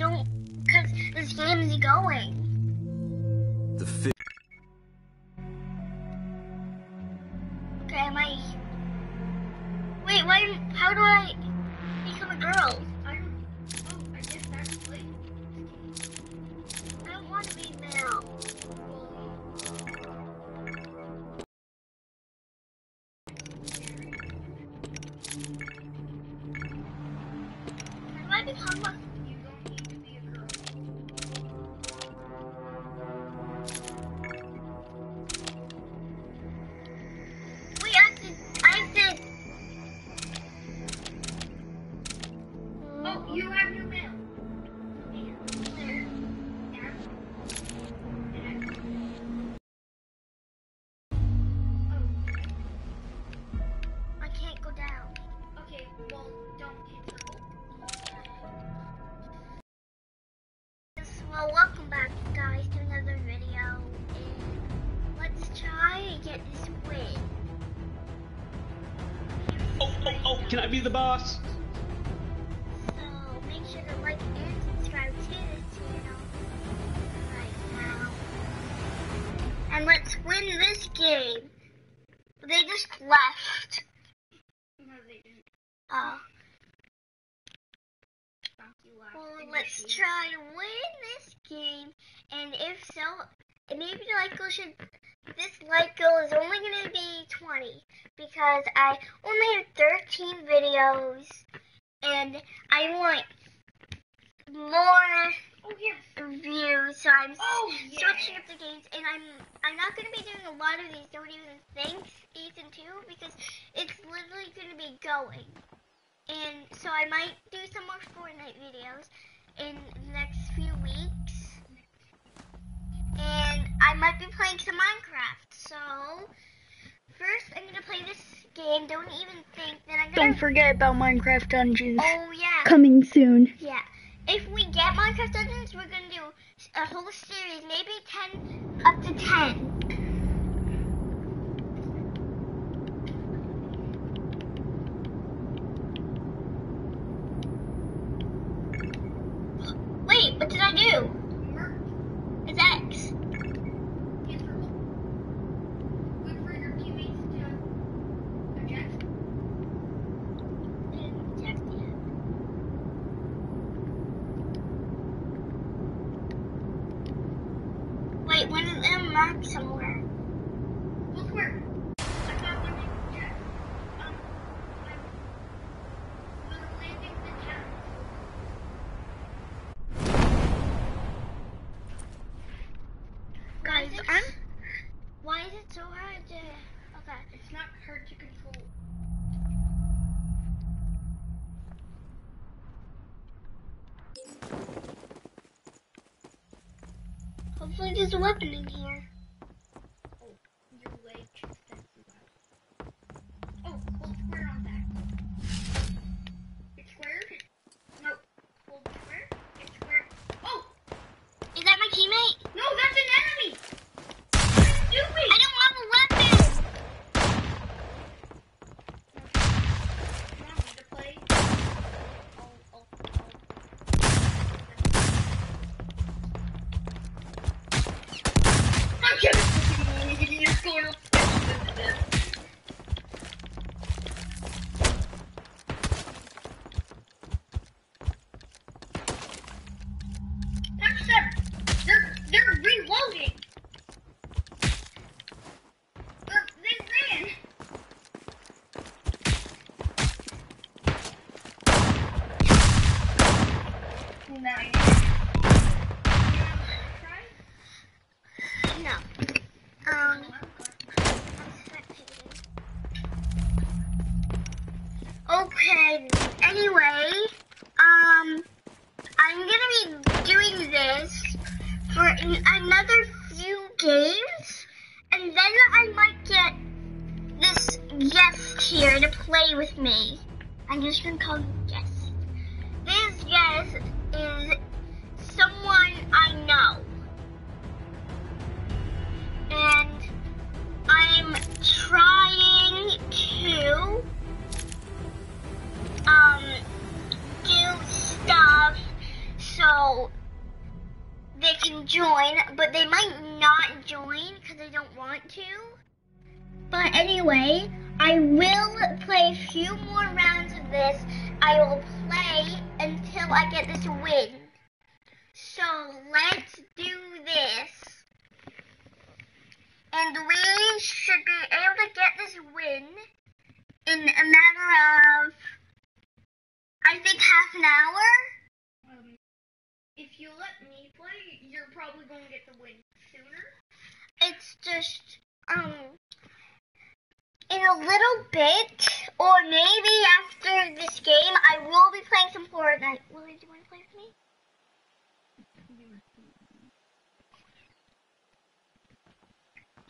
don't, because this game is going. The get this win. Oh, oh, oh, can I be the boss? So make sure to like and subscribe to this channel right now. And let's win this game. They just left. No, they didn't. Oh. Well, let's try to win this game. And if so, maybe like goal should. This like goal is only going to be 20 because I only have 13 videos and I want more oh, views, so I'm Oh, switching up the games, and I'm I'm not gonna be doing a lot of these. Don't even think season two because it's literally gonna be going, and so I might do some more Fortnite videos in the next few weeks, and I might be playing some Minecraft. So, first I'm going to play this game. Don't even think that I'm going to... Don't forget about Minecraft Dungeons. Oh, yeah. Coming soon. Yeah. If we get Minecraft Dungeons, we're going to do a whole series. Maybe 10, up to 10. Guys, I'm. Why is it so hard to? Okay. It's not hard to control. Hopefully, there's a weapon in here. They can join, but they might not join because they don't want to. But anyway, I will play a few more rounds of this. I will play until I get this win. So let's do this. And we should be able to get this win in a matter of, I think, half an hour. If you let me play, you're probably going to get the win sooner. It's just, um, in a little bit, or maybe after this game, I will be playing some Fortnite. Willie, do you want to play with me?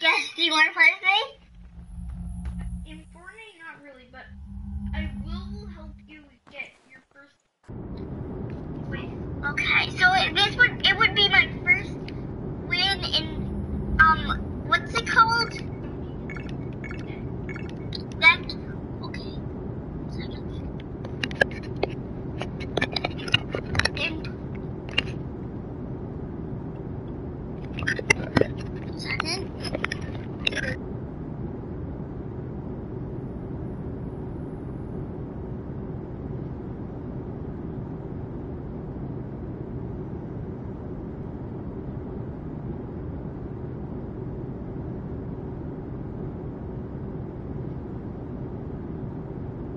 Yes, do you want to play with me? In Fortnite, not really, but I will help you get your first. Okay, so it, would be my first win in um what's it called? That okay. Second. In second.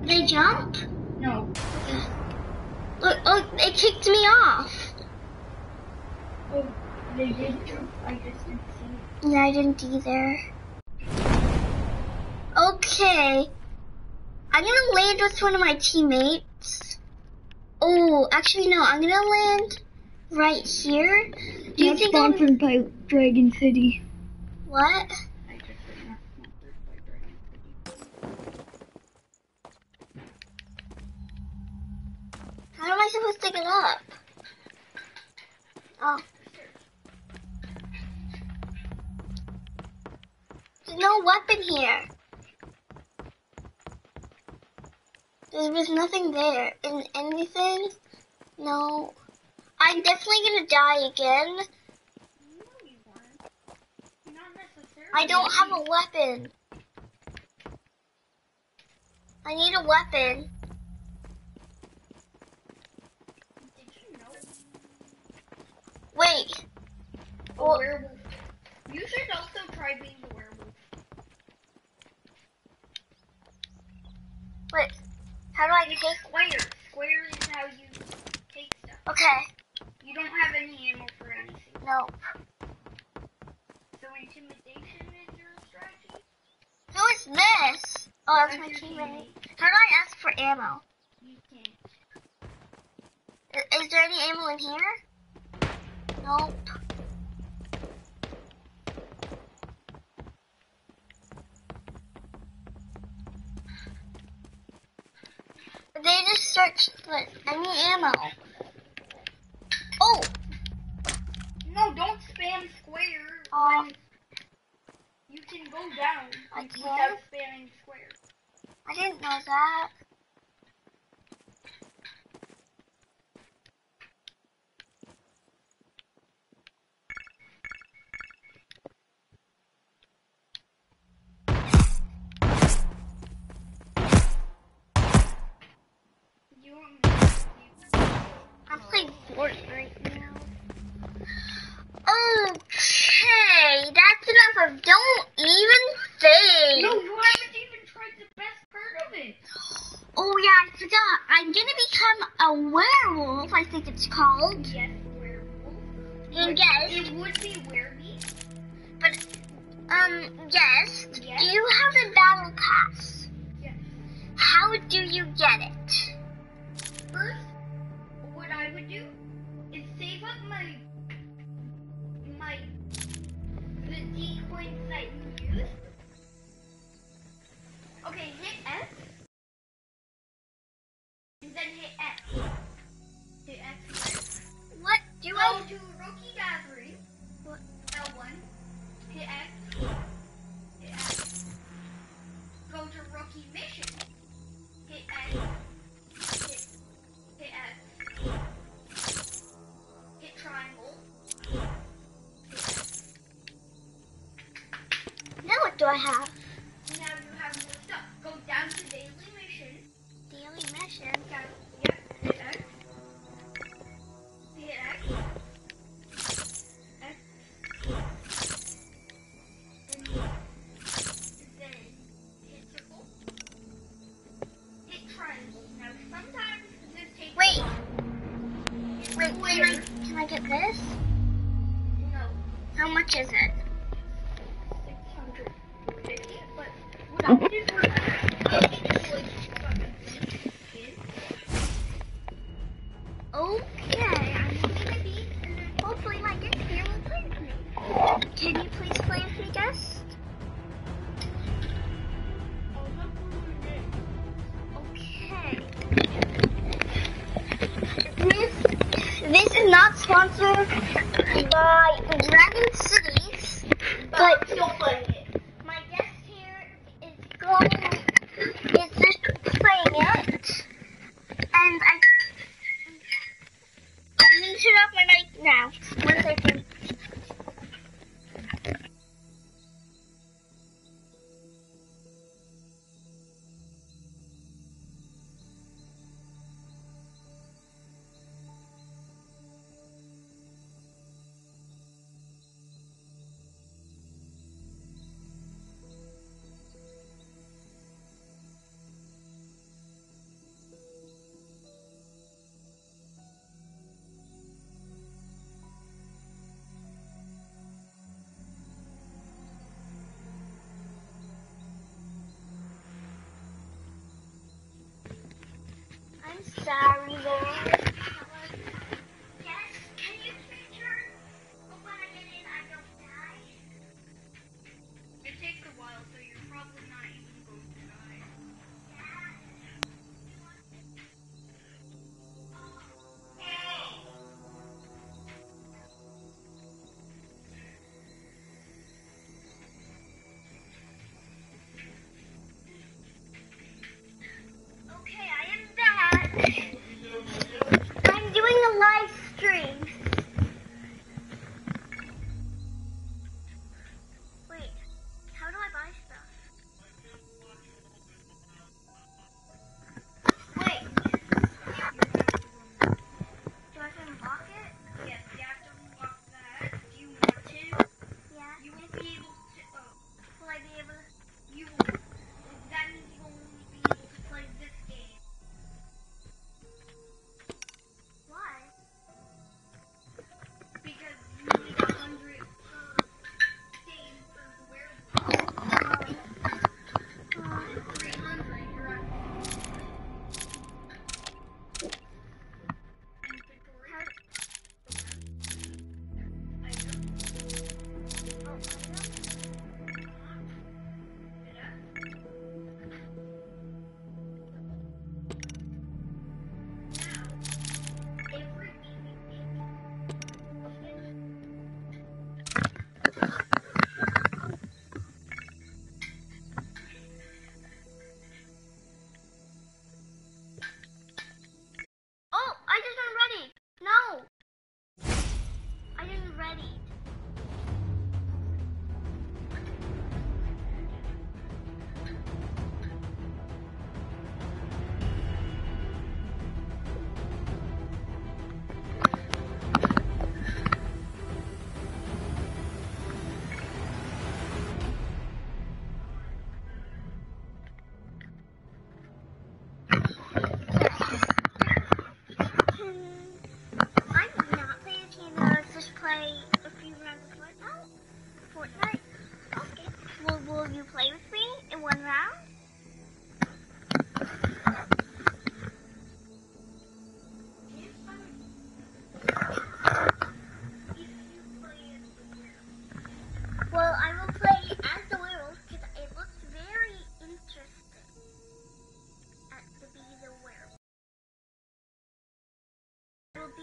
They jump? No. Look, look, it kicked me off. Oh, they did jump. I just didn't see it. Yeah, I didn't either. Okay. I'm gonna land with one of my teammates. Oh, actually no, I'm gonna land right here. Do you think I'm... sponsored by Dragon City. What? I just said not sponsored by Dragon City. How am I supposed to get up? Oh. There's no weapon here. There was nothing there. In anything? No. I'm definitely gonna die again. No, you weren't. Not necessarily. I don't have a weapon. I need a weapon. You know? Wait. A Well- werewolf. You should also try being a werewolf. Wait. How do I take? Square. Square is how you take stuff. Okay. You don't have any ammo for anything. Nope. So intimidation is your strategy? Who is this? Oh, that's That's my your teammate. How do I ask for ammo? You can't. I- Is there any ammo in here? Nope. Just searched for any ammo. Oh, No, don't spam square. Oh. You can go down I without can? spamming square. I didn't know that. You want me to you- I'm playing Fortnite now. Okay, that's enough of don't even say. No, you haven't even tried the best part of it. Oh yeah, I forgot. I'm gonna become a werewolf. I think it's called. Yes, werewolf. And yes, It would be werebeast. but um, yes. Yes. Do you have a battle pass? Yes. How do you get it? do I have? Now you have. Go down to daily mission. Daily mission? Dragon Cities, but, but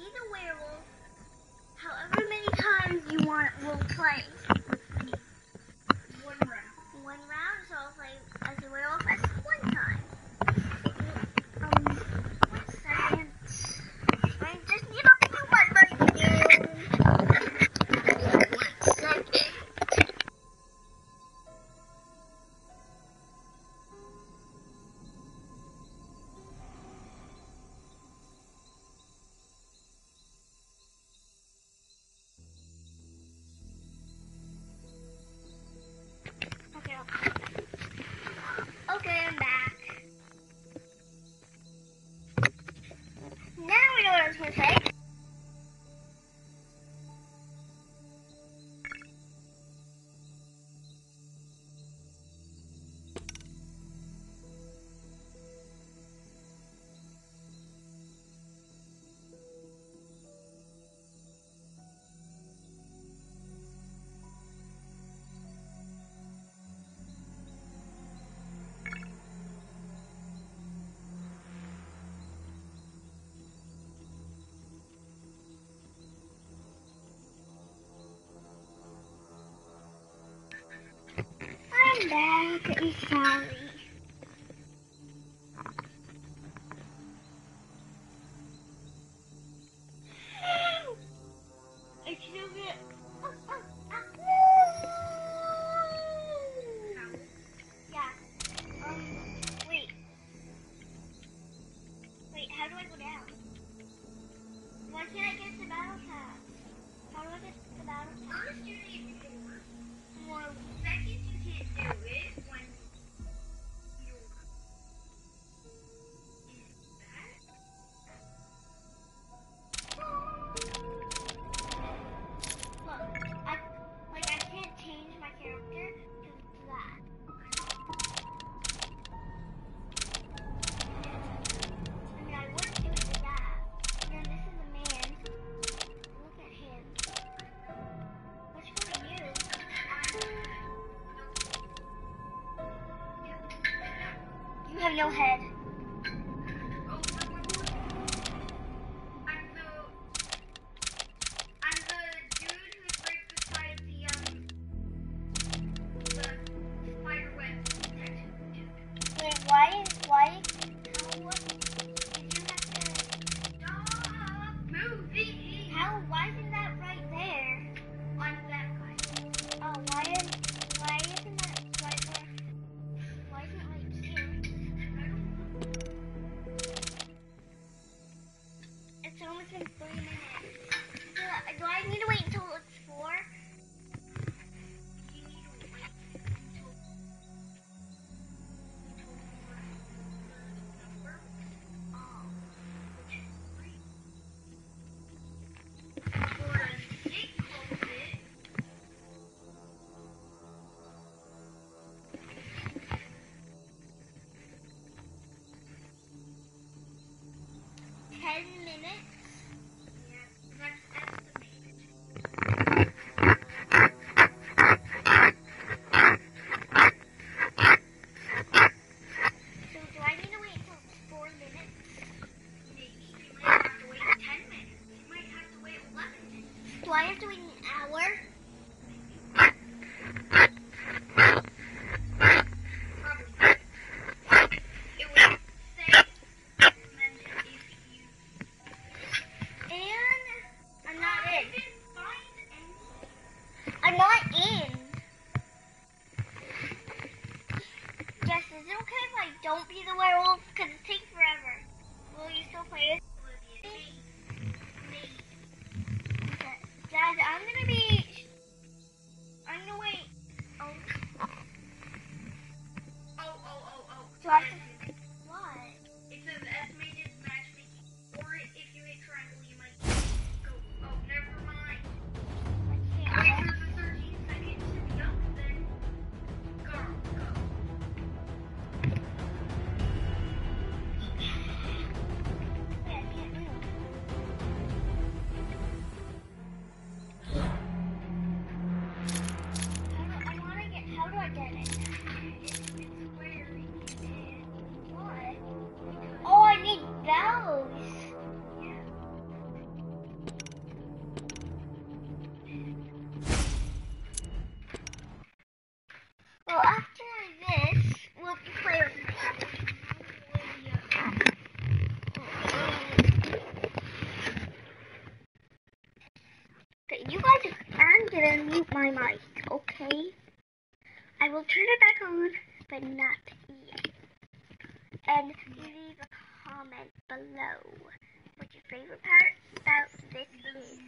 be the werewolf however many times you want will play. I'm back. I'm sorry. your head. one minute. I will turn it back on, but not yet. And leave a comment below what your favorite part about this is.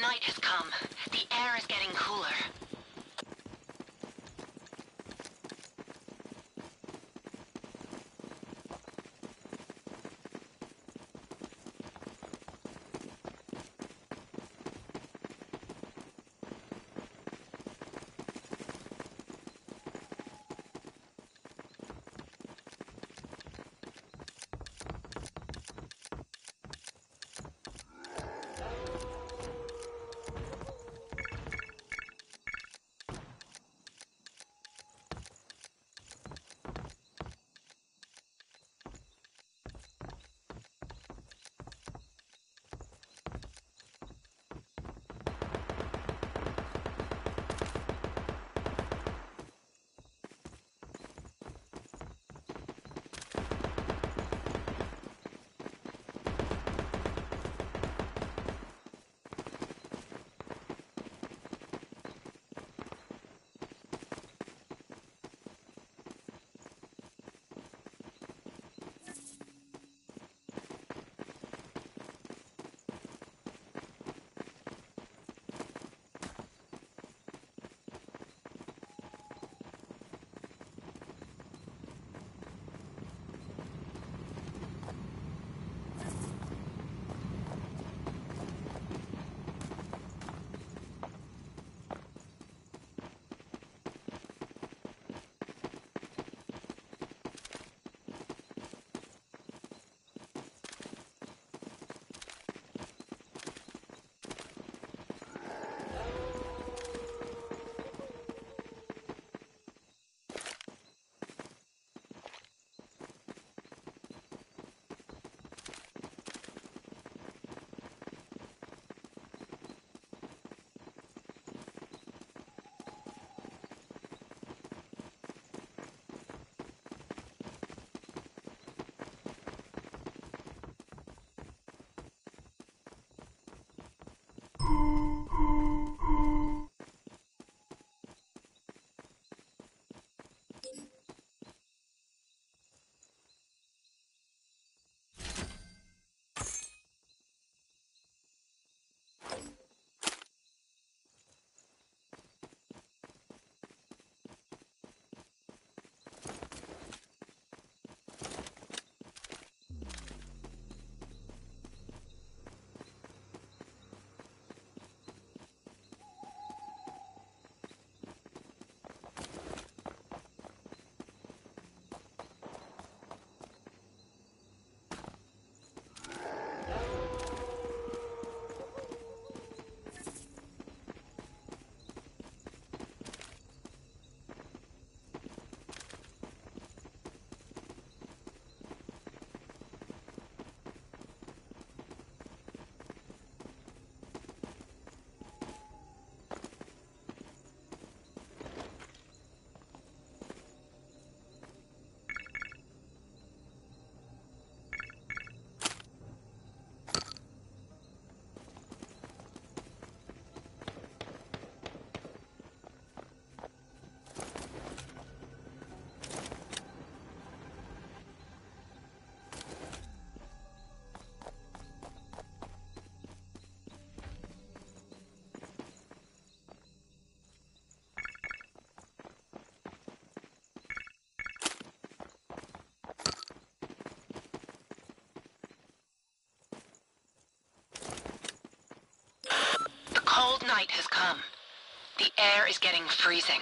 Night has come. The air is getting cooler. Night has come. The air is getting freezing.